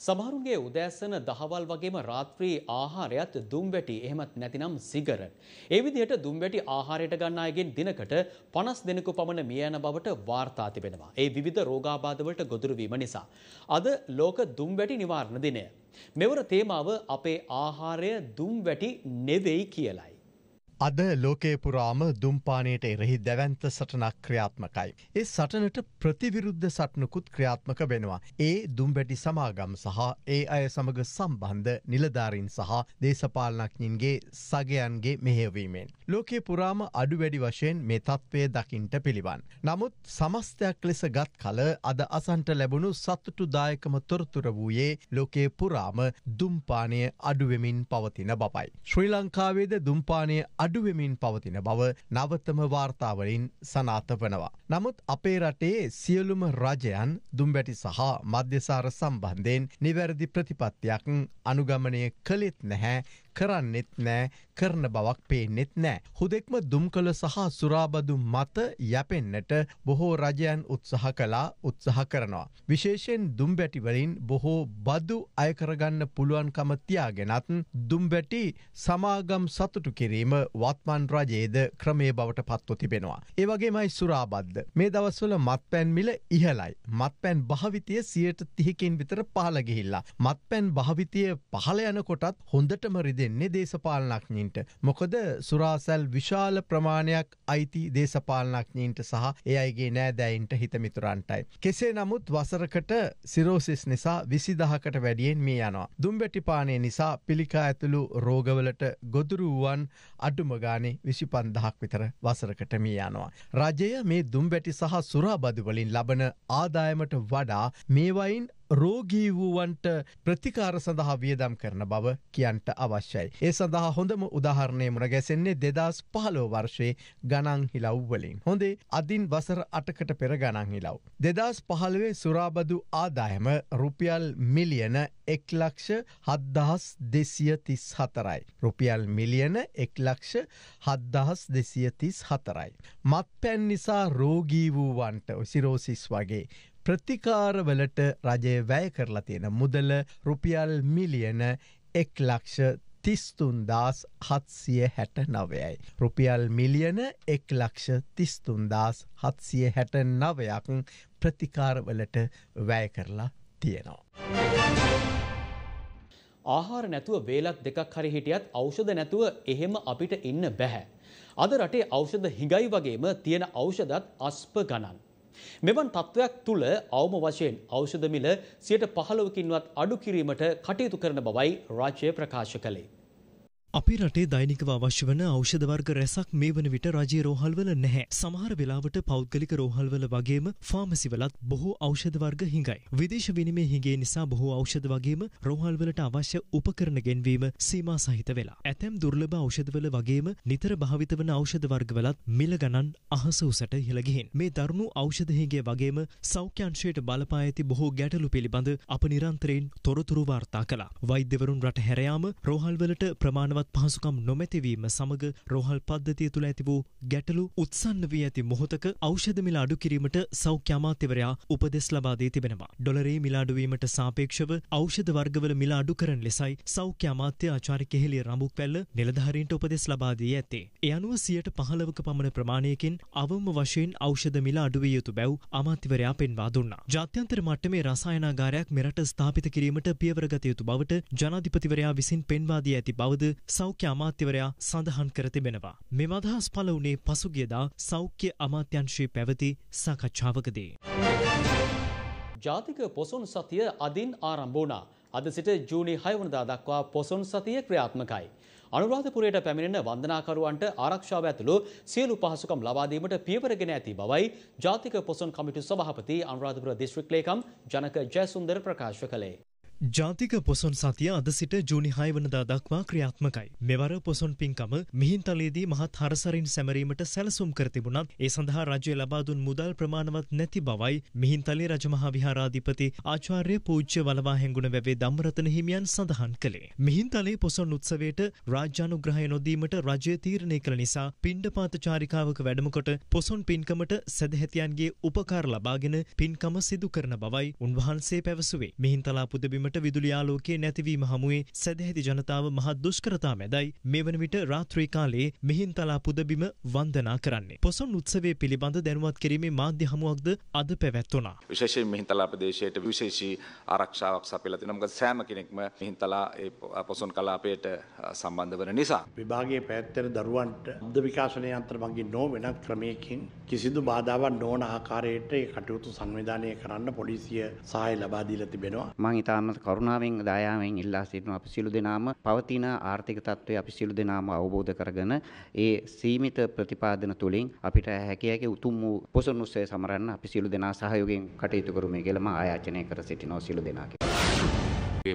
සමහරුන්ගේ උදෑසන දහවල් වගේම රාත්‍රී ආහාරයත් දුම්වැටි එහෙමත් නැතිනම් සිගරට්. ඒ විදිහට දුම්වැටි ආහාරයට ගන්න අයගෙන් දිනකට 50 දෙනෙකු පමණ මිය යන බවට වාර්තා තිබෙනවා. ඒ විවිධ රෝගාබාධවලට ගොදුරු වීම නිසා. අද ලෝක දුම්වැටි නිවාරණ දිනය. මෙවර තේමාව අපේ ආහාරය දුම්වැටි නෙවෙයි කියලයි. අද ලෝකයේ පුරාම දුම්පානයට එරෙහි දැවන්ත සටනක් ක්‍රියාත්මකයි. ඒ සටනට ප්‍රතිවිරුද්ධ සටනකුත් ක්‍රියාත්මක වෙනවා. ඒ දුම්බැටි සමාගම් සහ ඒ අය සමඟ සම්බන්ධ නිලධාරින් සහ දේශපාලනඥන්ගේ සගයන්ගේ මෙහෙවීමෙන්. ලෝකයේ පුරාම අඩු වැඩි වශයෙන් මේ තත්ත්වය දකිින්ට පිළිවන්. නමුත් සමස්තයක් ලෙස ගත් කල අද අසන්ට ලැබුණු සතුටු දායකම තොරතුර වූයේ ලෝකයේ පුරාම දුම්පානය අඩුවෙමින් පවතින බවයි. ශ්‍රී ලංකාවේද දුම්පානය අඩුවෙමින් පවතින බව නවතම වාර්තාවලින් සනාත වනවා. නමුත් අපේ රටේ සියලුම රජයන් දුම්බැටි සහ මධ්‍යසාර සම්බන්ධයෙන් නිවැරදි ප්‍රතිපත්තියක් අනුගමනය කළෙත් නැහැ කරන්නෙත් නෑ කරන බවක් පේනෙත් නෑ. හුදෙක්ම දුම් කළ සහ සුරාබදු මත යැපෙන්න්නට බොහෝ රජයන් උත්සහ කලා උත්සහ කරනවා. විශේෂයෙන් දුම්බැටිවලින් බොහෝ බදු අයකරගන්න පුළුවන්කම තියාගෙනත් දුම්බැටි සමාගම් සතුටු කිරීම වත්මන් රජයේද ක්‍රමේ බවට පත්ව තිබෙනවා. ඒවගේමයි සුරාබද්ධ. මේ දවස්වල මත්පැන් මිල ඉහලයි. මත්පැන් භාවිතය සියයට තිහිකින් විතර පහලගිහිල්ලා. මත්පැන් භාවිතය පහල යනකොටත් හොඳටම රිදෙන්නේ දේශපාලනක්ඥීන්ට. මොකද සුරාසැල් විශාල ප්‍රමාණයක් අයිති දේශපාලනක්ඥීන්ට සහ ඒ අයිගේ නෑදැයින්ට හිතමිතුරන්ටයි. කෙසේ නමුත් වසරකට සිරෝසිස් නිසා විසිදහකට වැඩියෙන් මේ යනවා. දුම්බැටිපානය නිසා පිළිකා ඇතුළු රෝගවලට ගොදුරුවන් අඩුමගානේ විසි පන්දහක් විතර වසරකට මේ යනවා. රජය මේ දුම්බැටි සහ සුරාබදුවලින් ලබන ආදායමට වඩා මේවයින් රෝගී වූවන්ට ප්‍රතිකාර සඳහා වියදම් කරන බව කියන්ට අවශ්‍යයි. ඒ සඳහා හොඳම උදාහරණය මුණගැසෙන්නේ දෙදස් පහලෝ වර්ෂයේ ගනං හිලව්වලින්. හොඳේ අදින් වසර අටකට පෙර ගනං හිලව්. දෙදස් පහළුවේ සුරාබදු ආදායම රුපියල් මිලියන එක්ලක්ෂ හද්දහස් දෙසිය තිස් හතරයි. රුපියල් මිලියන එක්ලක්ෂ හද්දහස් දෙසිය තිස් හතරයි. මත්පැන් නිසා රෝගී වූවන්ට ඔසිරෝසිස් වගේ. ප්‍රතිකාරවලට රජය වැය කරලා තියෙන මුදල රුපියල් මිලියන එක් ලක්ෂ තිස්තුන්දාස් හත්සිය හැට නවයයි. රුපියල් මිලියන එක් ලක්ෂ තිස්තුන්දාස් හත්සිය හැට නවයක් ප්‍රතිකාරවලට වැය කරලා තියෙනවා. ආහාර නැතුව වේලක් දෙකක් හරි හිටියත් ඖෂධ නැතුව එහෙම අපිට ඉන්න බැහැ. අද රටේ ඖෂධ හිඟයි වගේම තියෙන ඖෂධත් අස්ප ගණන්. මෙවන් තත්ත්වයක් තුළ අවම වශයෙන් ඖෂධ මිල සියට පහළවකින්වත් අඩු කිරීමට කටයුතු කරන බවයි රාජ්‍යය ප්‍රකාශ කළේ. අපේ රටේ දෛනිකව අවශ්‍ය වන ඖෂධ වර්ග රැසක් මේ වන විට රජයේ රෝහල්වල නැහැ. සමහර වෙලාවට පෞද්ගලික රෝහල්වල වගේම ෆාමසිවලත් බොහෝ ඖෂධ වර්ග හිඟයි. විදේශ විනිමය හිඟේ නිසා බොහෝ ඖෂධ වගේම රෝහල්වලට අවශ්‍ය උපකරණ ගෙන්වීම සීමා සහිත වෙලා. ඇතැම් දුර්ලභ ඖෂධවල වගේම නිතර භාවිත වන ඖෂධ වර්ගවලත් මිල ගණන් අහස උසට ඉහළ ගිහින්. මේ දරුණු ඖෂධ හිඟේ වගේම සෞඛ්‍ය අංශයට බලපා ඇති බොහෝ ගැටලු පිළිබඳ අප නිරන්තරයෙන් තොරතුරු වාර්තා කළා. වෛද්‍යවරුන් රට හැරයාම රෝහල්වලට ප්‍රමාණවත් පහසුකම් නොමැතිවීම සමග රෝහල් පද්ධතිය තුළ ඇති වූ ගැටලු උත්සන්න වී ඇති මොහොතක ඖෂධ මිල අඩු කිරීමට සෞඛ්‍ය අමාත්‍යවරයා උපදෙස් ලබා දී තිබෙනවා. ඩොලරේ මිල අඩුවීමට සාපේක්ෂව ඖෂධ වර්ගවල මිල අඩු කරන ලෙසයි සෞඛ්‍ය අමාත්‍ය ආචාර්ය කෙහෙලිය රඹුක්වැල්ල නිලධාරීන්ට උපදෙස් ලබා දී ඇත්තේ. ඒ අනුව සියයට පහළවක පමණ ප්‍රමාණයකින් අවම වශයෙන් ඖෂධ මිල අඩුවිය යුතු බැව් අමාත්‍යවරයා පෙන්වා දුන්නා. ජාත්‍යන්තර මට්ටමේ රසායනාගාරයක් මෙරට ස්ථාපිත කිරීමට පියවර ගත යුතු බවට ජනාධිපතිවරයා විසින් පෙන්වා දී ඇති බවද සෞඛ්‍ය අමාත්‍යවරයා සඳහන් කර තිබෙනවා. මෙම අදහස් පළ වුණේ පසුගියදා සෞඛ්‍ය අමාත්‍යංශයේ පැවති සාකච්ඡාවකදී. ජාතික පොසොන් සතිය අදින් ආරම්භ වුණා. අද සිට ජූනි 6 වනදා දක්වා පොසොන් සතිය ක්‍රියාත්මකයි. අනුරාධපුරයට පැමිණෙන වන්දනාකරුවන්ට ආරක්ෂාව ඇතුළු සියලු පහසුකම් ලබා දීමට පියවරගෙන ඇති බවයි ජාතික පොසොන් කමිටු සභාපති අනුරාධපුර දිස්ත්‍රික් ලේකම් ජනක ජයසුන්දර ප්‍රකාශ කළේ. ජාතික පොසොන් සතිය අද සිට ජූනි 6 වනදා දක්වා ක්‍රියාත්මකයි. මෙවර පොසොන් පින්කම මිහින්තලේදී මහත් හරසරින් සැමරීමට සැලසුම් කර තිබුණත් ඒ සඳහා රජය ලබා දුන් මුදල් ප්‍රමාණවත් නැති බවයි මිහින්තලේ රජමහා විහාරාධිපති ආචාර්ය පූජ්‍ය වලවා හැඟුණ වැවේ ධම්මරතන හිමියන් සඳහන් කළේ. මිහින්තලේ පොසොන් උත්සවයට රාජ්‍යානුග්‍රහය නොදීමට රජය තීරණය කළ නිසා පිණ්ඩපාත චාරිකාවක වැඩමකොට පොසොන් පින්කමට සැදැහැතියන්ගේ උපකාර ලබාගෙන පින්කම සිදු කරන බවයි උන්වහන්සේ පැවසුවේ. මිහින්තලා පුදබිම වීමට විදුලි ආලෝකයේ නැතිවීම හමුවේ සැදැහැති ජනතාව මහත් දුෂ්කරතා මැදයි මේ වන විට රාත්‍රී කාලයේ මිහින්තලා පුදබිම වන්දනා කරන්නේ. පොසොන් උත්සවය පිළිබඳ දැනුවත් කිරීමේ මාධ්‍ය හමුවක්ද අද පැවැත්වුණා. විශේෂයෙන් මිහින්තලා ප්‍රදේශයට විශේෂී ආරක්ෂාවක් සපයලා තියෙනවා. මොකද සෑම කෙනෙක්ම මිහින්තලා ඒ පොසොන් කලාපයට සම්බන්ධ වන නිසා. විභාගයේ පැවැත්වෙන දරුවන්ට අධ විකාශනය අන්තර මගින් නෝ වෙනත් ක්‍රමයකින් කිසිදු බාධාවක් නොවන ආකාරයට ඒ කටයුතු සංවිධානය කරන්න පොලිසිය සහාය ලබා දීලා තිබෙනවා. මම ඉතාමත් කරුණාවෙන් දයාවෙන් ඉල්ලා සිටිනවා අපි සියලු දෙනාම පවතින ආර්ථික තත්ත්වය අපි සියලු දෙනාම අවබෝධ කරගෙන ඒ සීමිත ප්‍රතිපාදන තුලින් අපිට හැකිය හැකි උතුම් වූ පොසොන් උත්සවය සමරන්න අපි සියලු දෙනා සහයෝගයෙන් කටයුතු කරමු කියලා මම ආයාචනය කර සිටිනවා සියලු දෙනාගේ.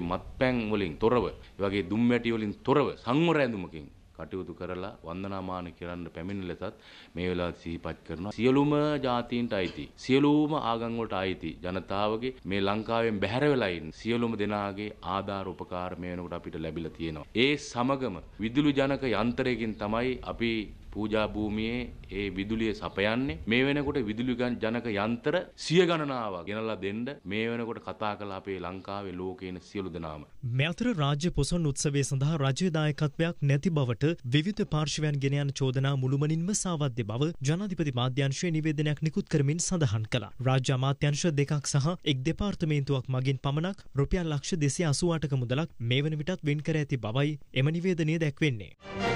මත්පැන් වලින් තොරව, ඒ වගේ දුම්වැටි වලින් තොරව සංවර ඇඳුමකින් කටයුතු කරලා වන්දනාමාන කරන්න පැමිණ ලෙසත් මේ වෙලාවට සිහිපත් කරනවා. සියලුම ජාතීන්ට අයිති, සියලුම ආගම් වලට අයිති ජනතාවගේ මේ ලංකාවෙන් බැහැර වෙලා ඉන්න සියලුම දෙනාගේ ආධාර උපකාර මේ වෙනකොට අපිට ලැබිලා තියෙනවා. ඒ සමගම විදුලි ජනක යන්ත්‍රයකින් තමයි අපි පූජා භූමියේ ඒ විදුලිය සපයන්නේ මේ වෙනකොට විදුලි ජනක යන්ත්‍ර සිය ගණනාවක් ගෙනලා දෙන්න මේ වෙනකොට කතා කළා අපේ ලංකාවේ ලෝකේන සියලු දෙනාම මේ අතර රාජ්‍ය පොසොන් උත්සවය සඳහා රජයේ දායකත්වයක් නැති බවට විවිධ පාර්ශවයන් ගෙන යන චෝදනා මුළුමනින්ම සාවද්‍ය බව ජනාධිපති මාධ්‍යංශයේ නිවේදනයක් නිකුත් කරමින් සඳහන් කළා. රාජ්‍ය අමාත්‍යංශ දෙකක් සහ එක් දෙපාර්තමේන්තුවක් මගින් පමණක් රුපියල් ලක්ෂ 288ක මුදලක් මේ වන විටත් වෙන් කර ඇති බවයි එම නිවේදනයේ දැක්වෙන්නේ.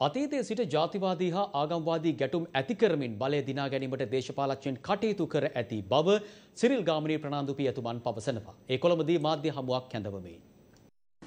අතීතයේ සිට ජාතිවාදී හා ආගම්වාදී ගැටුම් ඇති කරමින් බලය දිනා ගැනීමට දේශපාලඥයන් කටයුතු කර ඇති බව සිරිල් ගාමිණී ප්‍රනාන්දුපි ඇතුමන් පවසනවා. ඒ කොළඹදී මාධ්‍ය හමුවක් කැඳවමින්.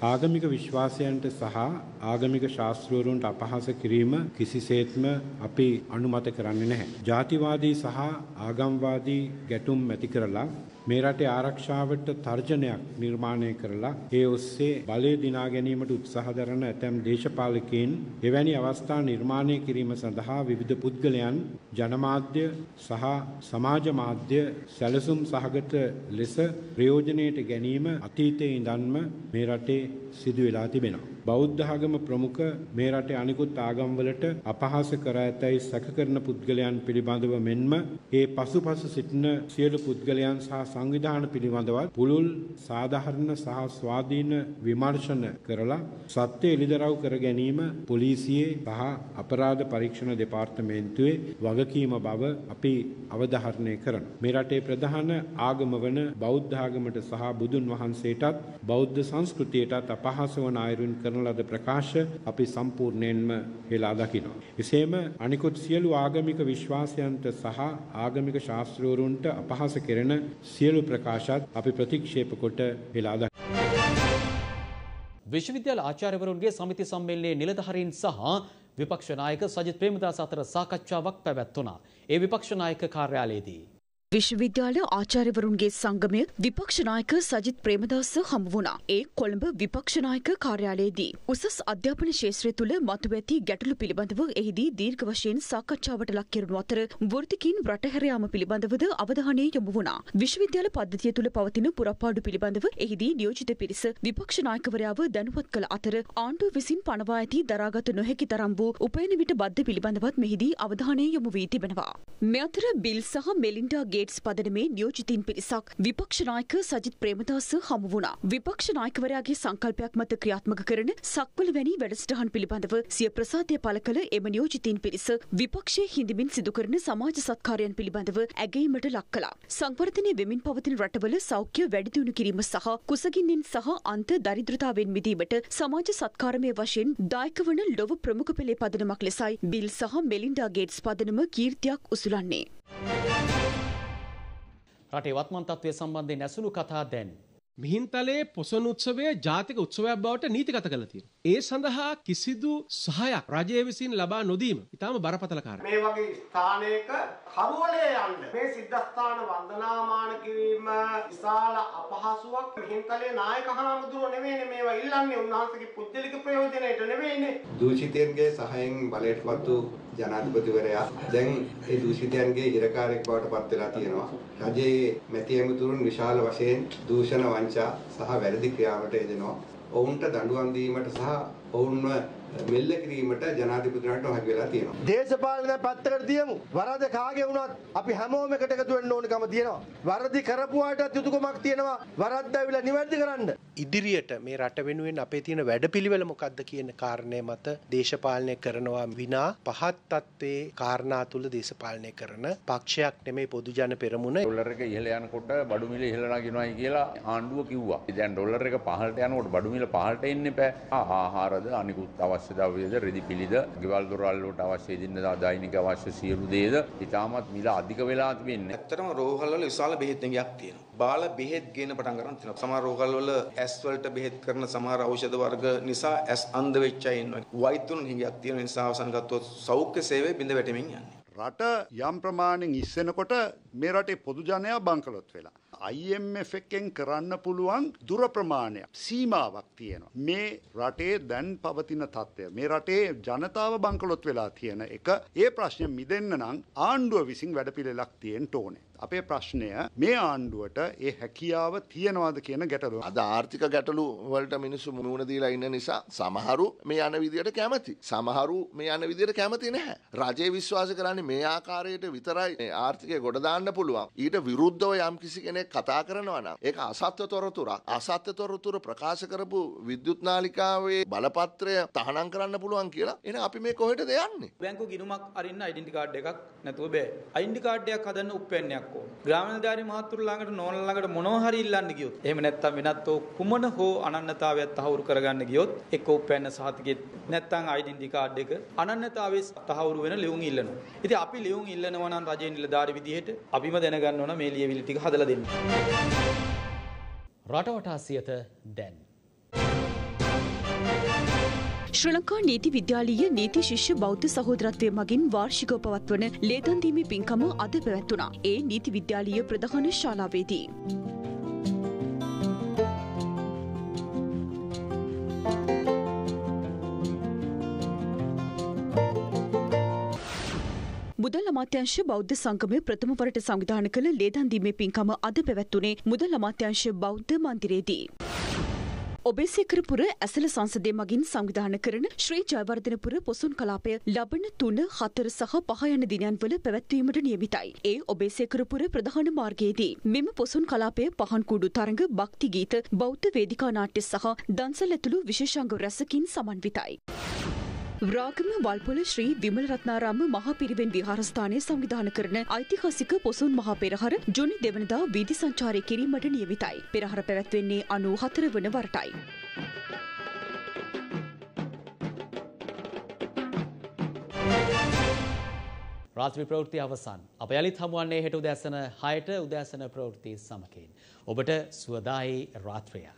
ආගමික විශ්වාසයන්ට සහ ආගමික ශාස්ත්‍රවරුන්ට අපහාස කිරීම කිසිසේත්ම අපි අනුමත කරන්නේ නැහැ. ජාතිවාදී සහ ආගම්වාදී ගැටුම් ඇති කරලා මේ රටේ ආරක්ෂාවට තර්ජනයක් නිර්මාණය කරලා ඒ ඔස්සේ බලය දිනා ගැනීමට උත්සාහ දරන ඇතැම් දේශපාලකයන් එවැනි අවස්ථා නිර්මාණය කිරීම සඳහා විවිධ පුද්ගලයන් ජනමාධ්‍ය සහ සමාජ මාධ්‍ය සැලසුම් සහගත ලෙස ප්‍රයෝජනයට ගැනීම අතීතයේ ඉඳන්ම මේ රටේ සිදු වෙලා තිබෙනවා. බෞද්ධ ආගම ප්‍රමුඛ මේ රටේ අනිකුත් ආගම්වලට අපහාස කර ඇතැයි සැක කරන පුද්ගලයන් පිළිබඳව මෙන්ම ඒ පසුපස සිටින සියලු පුද්ගලයන් සහ සංවිධාන පිළිබඳවත් පුළුල් සාධාරණ සහ ස්වාධීන විමර්ශන කරලා සත්‍ය එළිදරව් කර ගැනීම පොලිසියේ සහ අපරාධ පරීක්ෂණ දෙපාර්තමේන්තුවේ වගකීම බව අපි අවධාරණය කරනවා. මේ රටේ ප්‍රධාන ආගම වන බෞද්ධ ආගමට සහ බුදුන් වහන්සේටත් බෞද්ධ සංස්කෘතියටත් අපහාස වන අයුරින් කරන ලද ප්‍රකාශ අපි සම්පූර්ණයෙන්ම හෙලා දකිනවා. එසේම අනිකුත් සියලු ආගමික විශ්වාසයන්ට සහ ආගමික ශාස්ත්‍රවරුන්ට අපහාස කෙරෙන සියලු ප්‍රකාශත් අපි ප්‍රතික්ෂේප කොට හෙලා දකිනවා. විශ්වවිද්‍යාල ආචාර්යවරුන්ගේ සමිති සම්මේලනයේ නිලධාරීන් සහ විපක්ෂ නායක සජිත් ප්‍රේමදාස අතර සාකච්ඡාවක් පැවැත්වුණා. ඒ විපක්ෂ නායක කාර්යාලයේදී විශ්වවිද්‍යාල ආචාර්යවරුන්ගේ සංගමය විපක්ෂනායක සජිත් ප්‍රේමදාස හමු වුණා. ඒ කොළඹ විපක්ෂනායක කාර්යාලයේදී. උසස් අධ්‍යාපන ශේත්‍රය තුළ මතුව ඇති ගැටලු පිළිබඳව එහිදී දීර්ඝ වශයෙන් සාකච්ඡාවට ලක් කෙරුණු අතර වෘත්තිකින් රටහැරයාම පිළිබඳවද අවධානය යොමු වුණා. විශ්වවිද්‍යාල පද්ධතිය තුළ පවතින පුරපාඩු පිළිබඳව එහිදී නියෝජිත පිරිස විපක්ෂනායකවරයාව දැනුවත් කළ අතර ආණ්ඩුව විසින් පනවා ඇති දරාගත නොහැකි තරම් වූ උපයන විට බද්ධ පිළිබඳවත් මෙහිදී අවධානය යොමු වී තිබෙනවා. මේ අතර බිල් සහ මෙලින්ඩා ගේට්ස් පදනමේ නියෝජිතින් පිරිසක් විපක්ෂ නායක සජිත් ප්‍රේමදාස හමු වුණා. විපක්ෂ නායකවරයාගේ සංකල්පයක් මත ක්‍රියාත්මක කරන සක්වල වැනි වැඩසටහන් පිළිබඳව සිය ප්‍රසාදය පළ කළ එම නියෝජිතින් පිරිස විපක්ෂයේ හිඳමින් සිදු කරන සමාජ සත්කාරයන් පිළිබඳව ඇගීමට ලක් කළා. සංවර්ධනය වෙමින් පවතින රටවල සෞඛ්‍ය වැඩිදියුණු කිරීම සහ කුසගින්නෙන් සහ අන්ත දරිද්‍රතාවෙන් මිදීමට සමාජ සත්කාරමය වශයෙන් දායක වන ලොව ප්‍රමුඛ පෙළේ පදනමක් ලෙසයි බිල් සහ මෙලින්ඩා ගේට්ස් පදනම කීර්තියක් උසුලන්නේ. රටේ වත්මන් තත්ත්වය සම්බන්ධයෙන් ඇසුණු කතා දැන්. මිහින්තලේ පොසොන් උත්සවය ජාතික උත්සවයක් බවට නීතිගත කළ තියෙනවා. ඒ සඳහා කිසිදු සහයක් රජය විසින් ලබා නොදීම ඉතාම බරපතල කාරණයක්. මේ වගේ ස්ථානයක කරුවලේ යන්න මේ සිද්ධාස්ථාන වන්දනාමාන කිරීම විශාල අපහසුයක් මිහින්තලේ නායක හාමුදුරුවෝ නෙවෙයිනේ මේවා ඉල්ලන්නේ උන්වහන්සේගේ පුද්ගලික ප්‍රයෝජනයට නෙවෙයිනේ. දූෂිතයන්ගේ සහයෙන් බලයට පත් වූ ජනාධිපතිවරයා දැන් ඒ දූෂිතයන්ගේ ඉරකාරයෙක් බවට පත් වෙලා තියෙනවා. රජයේ මැති ඇමතුරුන් විශාල වශයෙන් දූෂණ වංචා සහ වැරදි ක්‍රියාවට යෙදෙනවා. ඔවුන්ට දඬුවම් දීමට සහ ඔවුන්ව මෙල්ල කිරීමට ජනාධිපතිතුමාට හැකි වෙලා තියෙනවා. දේශපාලන පැත්තකට තියමු. වරද කාගේ වුණත් අපි හැමෝම එකට එකතු වෙන්න ඕනකම තියෙනවා. වරදි කරපු අයටත් යුතුයකමක් තියෙනවා. වරද්ද ඇවිල්ලා නිවැරදි කරන්න. ඉදිරියට මේ රට වෙනුවෙන් අපේ තියෙන වැඩපිළිවෙල මොකක්ද කියන කාරණය මත දේශපාලනය කරනවා විනා පහත් තත්ත්වයේ කාරණා තුල දේශපාලනය කරන පක්ෂයක් නෙමෙයි පොදු ජන පෙරමුණ. ඩොලර් එක ඉහළ යනකොට බඩු මිල ඉහළ නගිනවායි කියලා ආණ්ඩුව කිව්වා. දැන් ඩොලර් එක පහළට යනකොට බඩු මිල පහළට එන්න එපා. ආහාරද අනිකුත් අවශ්‍යතාවයද රෙදි පිළිද ගෙවල් දොරවල් වලට අවශ්‍ය එදිනෙදා දෛනික අවශ්‍ය සියලු දේද ඉතාමත් මිල අධික වෙලා තිබෙන්නේ. ඇත්තටම රෝහල් වල විශාල බෙහෙත් නිගයක් තියෙනවා. බාල බෙහෙත් ගේන පටන් ගන්න තියෙනවා. සමහර රෝහල් වල ඇස් වලට බෙහෙත් කරන සමහර ඖෂධ වර්ග නිසා ඇස් අන්ධ වෙච්ච අය ඉන්නවා. වෛද්‍යුන් හිඟයක් තියෙන නිසා අවසන් ගත්තොත් සෞඛ්‍ය සේවය බිඳ වැටෙමින් යන්නේ. රට යම් ප්‍රමාණයෙන් ඉස්සෙනකොට මේ රටේ පොදු ජනයා බංකලොත් වෙලා. IMF එකෙන් කරන්න පුළුවන් දුර ප්‍රමාණයක් සීමාවක් තියෙනවා. මේ රටේ දැන් පවතින තත්ත්වය. මේ රටේ ජනතාව බංකලොත් වෙලා තියෙන එක ඒ ප්‍රශ්නය මිදෙන්න නම් ආණ්ඩුව විසින් වැඩපිළිවෙලක් තියෙන්න ඕනේ. අපේ ප්‍රශ්නය මේ ආණ්ඩුවට ඒ හැකියාව තියෙනවාද කියන ගැටලුව. අද ආර්ථික ගැටලු වලට මිනිස්සු මුණ දීලා ඉන්න නිසා සමහරු මේ යන විදියට කැමති. සමහරු මේ යන විදියට කැමති නැහැ. රජය විශ්වාස කරන්නේ මේ ආකාරයට විතරයි ආර්ථිකය ගොඩ දාන්න පුළුවන්. ඊට විරුද්ධව යම් කිසි කෙනෙක් කතා කරනවා නම් ඒක අසත්‍ය තොරතුරක්. අසත්‍ය තොරතුර ප්‍රකාශ කරපු විද්‍යුත් නාලිකාවේ බලපත්‍රය තහනම් කරන්න පුළුවන් කියලා. එහෙනම් අපි මේ කොහෙටද යන්නේ? බැංකු ගිණුමක් අරින්න ඩෙන්ටි කාඩ් එකක් නැතුව බෑ. ඩෙන්ටි කාඩ් එකක් හදන්න උප්පැන්නයක් ඕන. ග්‍රාමීණධාරී මහත්තුරු ළඟට නෝනලා ළඟට මොනවා හරි ඉල්ලන්න ගියොත් එහෙම නැත්නම් වෙනත් ඕ කුමන හෝ අනන්‍යතාවයක් තහවුරු කරගන්න ගියොත් එක්ක උප්පැන්න සහතිකෙත් නැත්නම් ඩෙන්ටි කාඩ් එක අනන්‍යතාවයේ තහවුරු වෙන ලියුම් ඉල්ලනවා. ඉතින් අපි ලියුම් ඉල්ලනවා නම් රජයේ නිලධාරී විදිහට අපිම දැනගන්න ඕන මේ ලියවිලි ටික හදලා දෙන්න. රටවටා සියත දැන්. ශ්‍රී ලංකා නීති විද්‍යාලීය නීති ශිෂ්‍ය බෞද්ධ සහෝදරත්වය මගින් වාර්ෂිකව පවත්වන ලේදන්දීමේ පින්කම අද පැවැත්වුණා. ඒ නීති විද්‍යාලීය ප්‍රධාන ශාලාවේදී. මුදල් අමාත්‍යංශ බෞද්ධ සංගමය ප්‍රථම වරට සංවිධාන කළ ලේදන්දීමේ පින්කම අද පැවැත්වුණේ මුදල් අමාත්‍යංශ බෞද්ධ මන්දිරයේදී. ඔබේසේකරපුර ඇසල සංසදය මගින් සංවිධාන කරන ශ්‍රී ජයවර්ධනපුර පොසුන් කලාපය ලබන තුන හතර සහ පහ යන දිනයන්වල පැවැත්වීමට නියමිතයි. ඒ ඔබේසේකරපුර ප්‍රධාන මාර්ගයේදී මෙම පොසුන් කලාපය පහන් කුඩු තරඟ භක්ති ගීත බෞද්ධ වේදිකා නාට්‍ය සහ දන්සල් ඇතුළු විශේෂංග රැසකින් සමන්විතයි. රාගම වල්පොල ශ්‍රී විමල රත්නාරාම මහා පිරිවෙන් විහාරස්ථානයේ සංවිධාන කරන ඓතිහාසික පොසොන් මහා පෙරහර ජුනි දෙවනදා වීදි සංචාරය කිරීමට නියමිතයි. පෙරහර පැවැත්වෙන්නේ 94 වන වරටයි. රාත්‍රී ප්‍රවෘත්ති අවසන්. අප යළිත් හමුවන්නේ හෙට උදෑසන 6ට උදෑසන ප්‍රවෘත්ති සමකයෙන්. ඔබට සුවදායි රාත්‍රියක්.